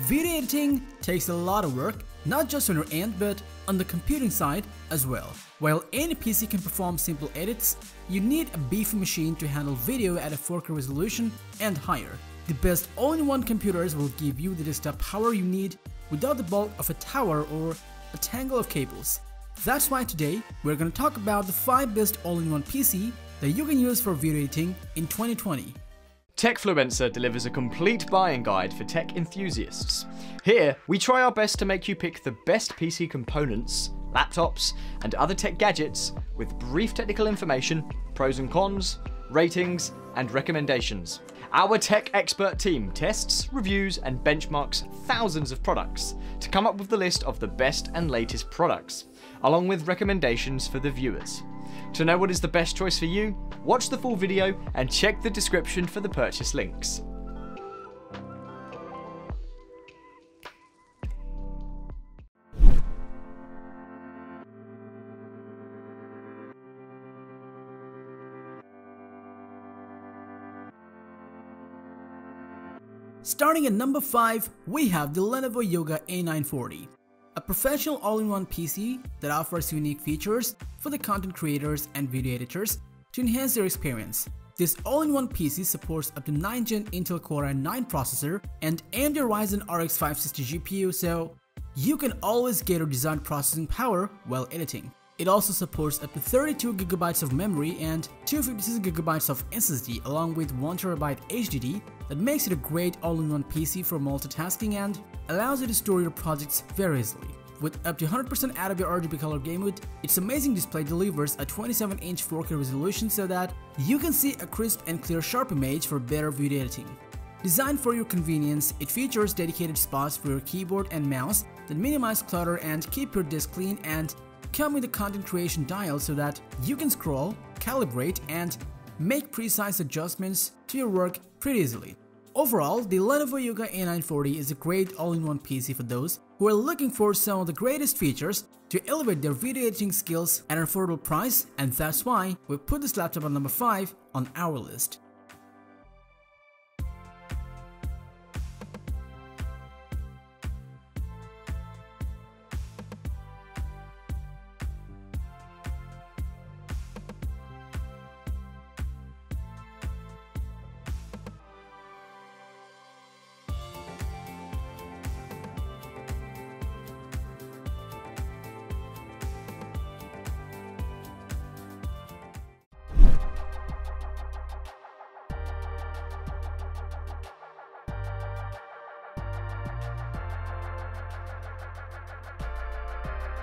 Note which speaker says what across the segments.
Speaker 1: Video editing takes a lot of work, not just on your end but on the computing side as well. While any PC can perform simple edits, you need a beefy machine to handle video at a 4K resolution and higher. The best all-in-one computers will give you the desktop power you need without the bulk of a tower or a tangle of cables. That's why today we're gonna talk about the 5 best all-in-one PC that you can use for video editing in 2020.
Speaker 2: Techfluencer delivers a complete buying guide for tech enthusiasts. Here, we try our best to make you pick the best PC components, laptops, and other tech gadgets with brief technical information, pros and cons, ratings, and recommendations. Our tech expert team tests, reviews, and benchmarks thousands of products to come up with the list of the best and latest products, along with recommendations for the viewers. To know what is the best choice for you, watch the full video and check the description for the purchase links.
Speaker 1: Starting at number 5, we have the Lenovo Yoga A940 a professional all-in-one PC that offers unique features for the content creators and video editors to enhance their experience. This all-in-one PC supports up to 9th-gen Intel Core i9 processor and AMD Ryzen RX 560 GPU so you can always get your desired processing power while editing. It also supports up to 32GB of memory and 256GB of SSD along with 1TB HDD that makes it a great all-in-one PC for multitasking and allows you to store your projects very easily. With up to 100% Adobe RGB color mode, its amazing display delivers a 27-inch 4K resolution so that you can see a crisp and clear sharp image for better video editing. Designed for your convenience, it features dedicated spots for your keyboard and mouse that minimize clutter and keep your desk clean and come with a content creation dial so that you can scroll, calibrate, and make precise adjustments to your work pretty easily. Overall, the Lenovo Yoga A940 is a great all-in-one PC for those who are looking for some of the greatest features to elevate their video editing skills at an affordable price and that's why we put this laptop on number 5 on our list.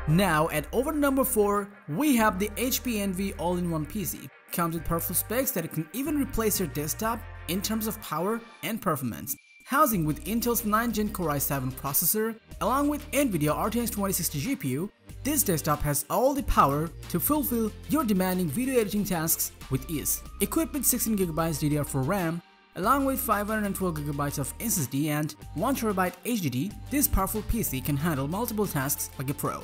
Speaker 1: Now at over number 4, we have the HP Envy all-in-one PC. Comes with powerful specs that can even replace your desktop in terms of power and performance. Housing with Intel's 9th Gen Core i7 processor, along with NVIDIA RTX 2060 GPU, this desktop has all the power to fulfill your demanding video editing tasks with ease. Equipped with 16GB DDR4 RAM, Along with 512GB of SSD and 1TB HDD, this powerful PC can handle multiple tasks like a pro.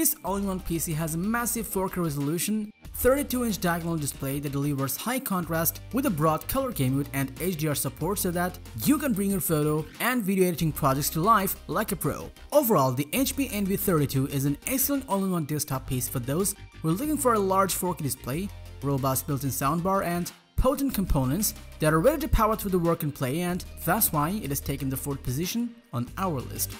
Speaker 1: This all-in-one PC has a massive 4K resolution, 32-inch diagonal display that delivers high contrast with a broad color gamut and HDR support so that you can bring your photo and video editing projects to life like a pro. Overall, the HP Envy 32 is an excellent all-in-one desktop PC for those who are looking for a large 4K display, robust built-in soundbar, and potent components that are ready to power through the work and play and that's why it has taken the fourth position on our list.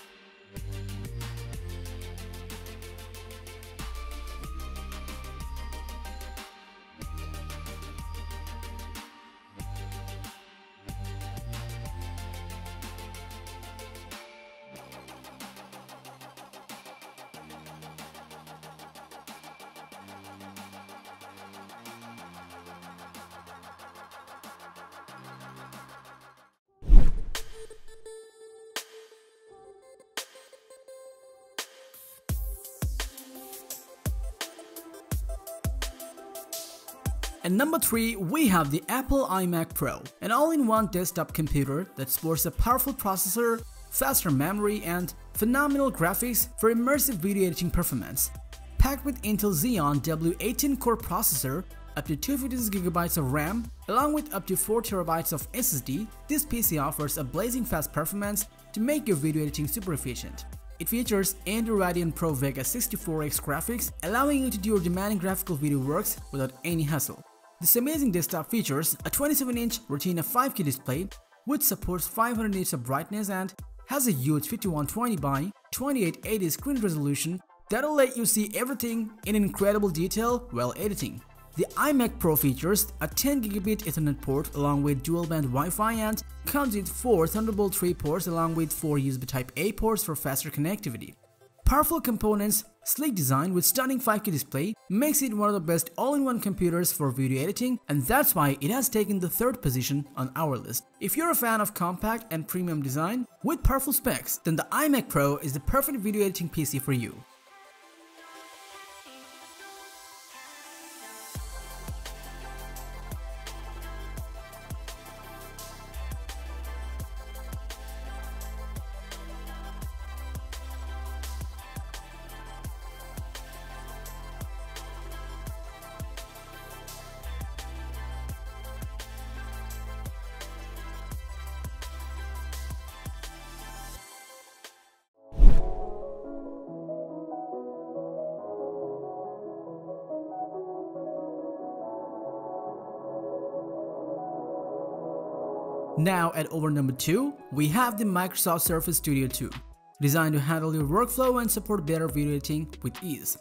Speaker 1: And number 3, we have the Apple iMac Pro, an all-in-one desktop computer that sports a powerful processor, faster memory, and phenomenal graphics for immersive video editing performance. Packed with Intel Xeon W18 core processor, up to 256GB of RAM, along with up to 4TB of SSD, this PC offers a blazing fast performance to make your video editing super efficient. It features AMD Radeon Pro Vega 64X graphics, allowing you to do your demanding graphical video works without any hassle. This amazing desktop features a 27-inch Retina 5K display, which supports 500 nits of brightness and has a huge 5120 by 2880 screen resolution that'll let you see everything in incredible detail while editing. The iMac Pro features a 10GB Ethernet port along with dual-band Wi-Fi and comes with 4 Thunderbolt 3 ports along with 4 USB Type-A ports for faster connectivity. Powerful components, sleek design with stunning 5K display makes it one of the best all-in-one computers for video editing and that's why it has taken the third position on our list. If you're a fan of compact and premium design with powerful specs, then the iMac Pro is the perfect video editing PC for you. Now at over number 2, we have the Microsoft Surface Studio 2, designed to handle your workflow and support better video editing with ease.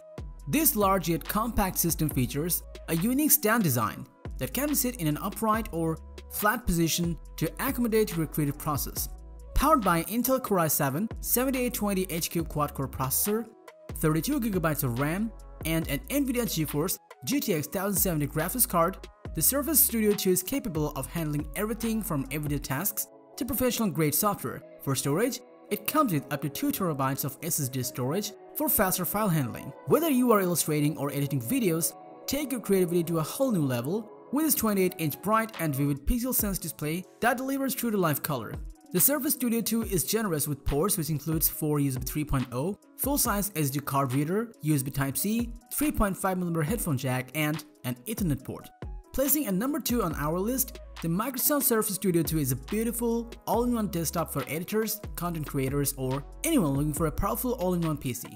Speaker 1: This large yet compact system features a unique stand design that can sit in an upright or flat position to accommodate your creative process. Powered by Intel Core i7 7820HQ quad-core processor, 32GB of RAM, and an NVIDIA GeForce GTX 1070 graphics card, the Surface Studio 2 is capable of handling everything from everyday tasks to professional-grade software. For storage, it comes with up to 2TB of SSD storage for faster file handling. Whether you are illustrating or editing videos, take your creativity to a whole new level with its 28-inch bright and vivid PixelSense display that delivers true-to-life color. The Surface Studio 2 is generous with ports which includes 4 USB 3.0, full-size SD card reader, USB Type-C, 3.5mm headphone jack, and an Ethernet port. Placing at number 2 on our list, the Microsoft Surface Studio 2 is a beautiful, all-in-one desktop for editors, content creators, or anyone looking for a powerful all-in-one PC.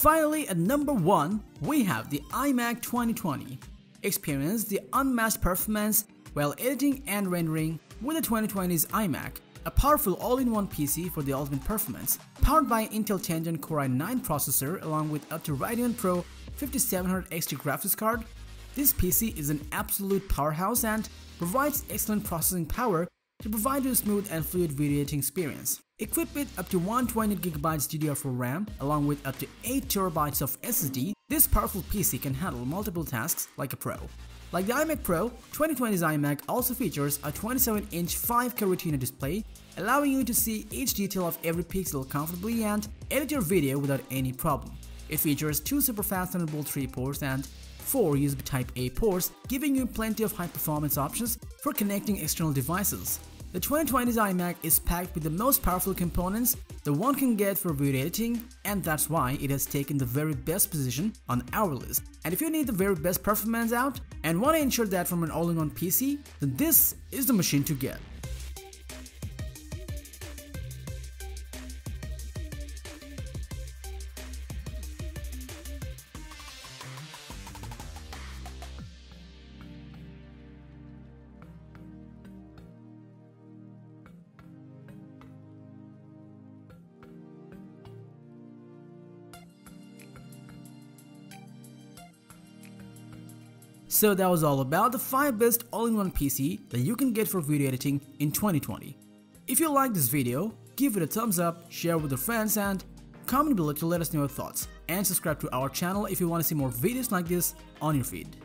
Speaker 1: Finally, at number 1, we have the iMac 2020. Experience the unmatched performance while editing and rendering with the 2020's iMac, a powerful all-in-one PC for the ultimate performance. Powered by Intel 10th Gen Core i9 processor along with up to Radeon Pro 5700 XT graphics card, this PC is an absolute powerhouse and provides excellent processing power to provide you a smooth and fluid video editing experience. Equipped with up to 128GB DDR4 RAM along with up to 8TB of SSD, this powerful PC can handle multiple tasks like a pro. Like the iMac Pro, 2020's iMac also features a 27-inch 5K Retina display, allowing you to see each detail of every pixel comfortably and edit your video without any problem. It features two super-fast Thunderbolt 3 ports and 4 USB Type-A ports, giving you plenty of high-performance options for connecting external devices. The 2020's iMac is packed with the most powerful components that one can get for video editing and that's why it has taken the very best position on our list. And if you need the very best performance out and want to ensure that from an all-in-one PC, then this is the machine to get. So that was all about the 5 best all-in-one PC that you can get for video editing in 2020. If you like this video, give it a thumbs up, share with your friends and comment below to let us know your thoughts and subscribe to our channel if you want to see more videos like this on your feed.